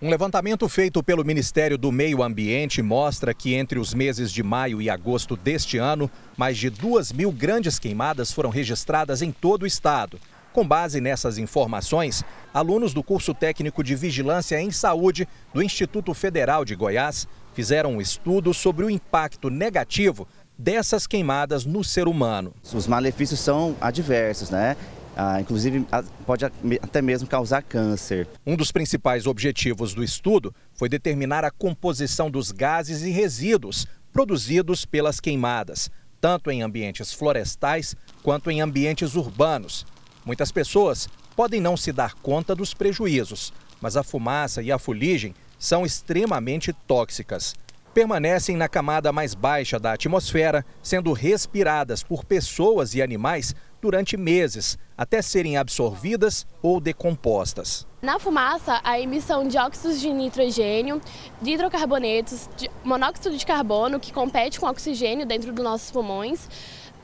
Um levantamento feito pelo Ministério do Meio Ambiente mostra que entre os meses de maio e agosto deste ano, mais de 2 mil grandes queimadas foram registradas em todo o estado. Com base nessas informações, alunos do curso técnico de Vigilância em Saúde do Instituto Federal de Goiás fizeram um estudo sobre o impacto negativo dessas queimadas no ser humano. Os malefícios são adversos, né? Ah, inclusive pode até mesmo causar câncer. Um dos principais objetivos do estudo foi determinar a composição dos gases e resíduos produzidos pelas queimadas, tanto em ambientes florestais quanto em ambientes urbanos. Muitas pessoas podem não se dar conta dos prejuízos, mas a fumaça e a fuligem são extremamente tóxicas. Permanecem na camada mais baixa da atmosfera, sendo respiradas por pessoas e animais durante meses, até serem absorvidas ou decompostas. Na fumaça, a emissão de óxidos de nitrogênio, de hidrocarbonetos, de monóxido de carbono, que compete com oxigênio dentro dos nossos pulmões,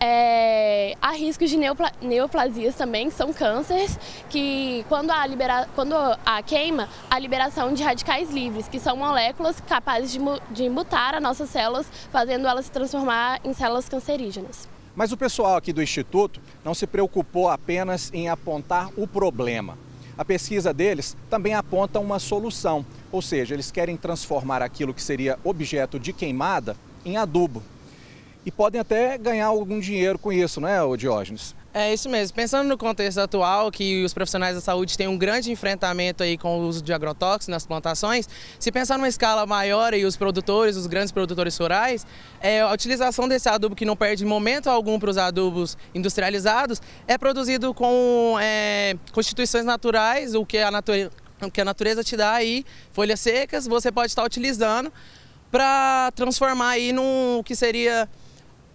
é, há riscos de neopla, neoplasias também, que são cânceres, que quando há, libera, quando queima, há liberação de radicais livres, que são moléculas capazes de, de as nossas células, fazendo elas se transformar em células cancerígenas. Mas o pessoal aqui do Instituto não se preocupou apenas em apontar o problema. A pesquisa deles também aponta uma solução, ou seja, eles querem transformar aquilo que seria objeto de queimada em adubo. E podem até ganhar algum dinheiro com isso, não é, Diógenes? É isso mesmo. Pensando no contexto atual, que os profissionais da saúde têm um grande enfrentamento aí com o uso de agrotóxicos nas plantações, se pensar numa escala maior e os produtores, os grandes produtores rurais, é, a utilização desse adubo que não perde momento algum para os adubos industrializados é produzido com é, constituições naturais, o que a natureza o que a natureza te dá aí, folhas secas, você pode estar utilizando para transformar aí no que seria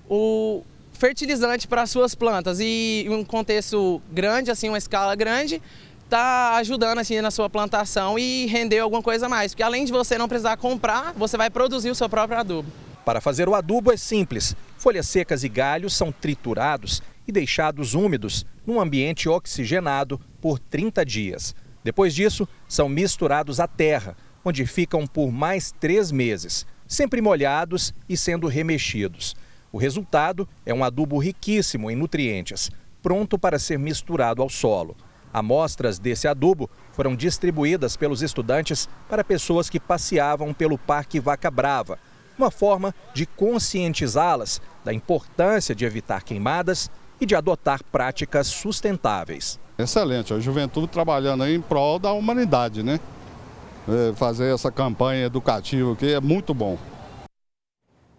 o fertilizante para as suas plantas e um contexto grande, assim, uma escala grande, está ajudando assim na sua plantação e render alguma coisa a mais, porque além de você não precisar comprar, você vai produzir o seu próprio adubo. Para fazer o adubo é simples. Folhas secas e galhos são triturados e deixados úmidos num ambiente oxigenado por 30 dias. Depois disso, são misturados à terra, onde ficam por mais três meses, sempre molhados e sendo remexidos. O resultado é um adubo riquíssimo em nutrientes, pronto para ser misturado ao solo. Amostras desse adubo foram distribuídas pelos estudantes para pessoas que passeavam pelo Parque Vaca Brava, uma forma de conscientizá-las da importância de evitar queimadas e de adotar práticas sustentáveis. Excelente, a juventude trabalhando em prol da humanidade, né? É, fazer essa campanha educativa que é muito bom.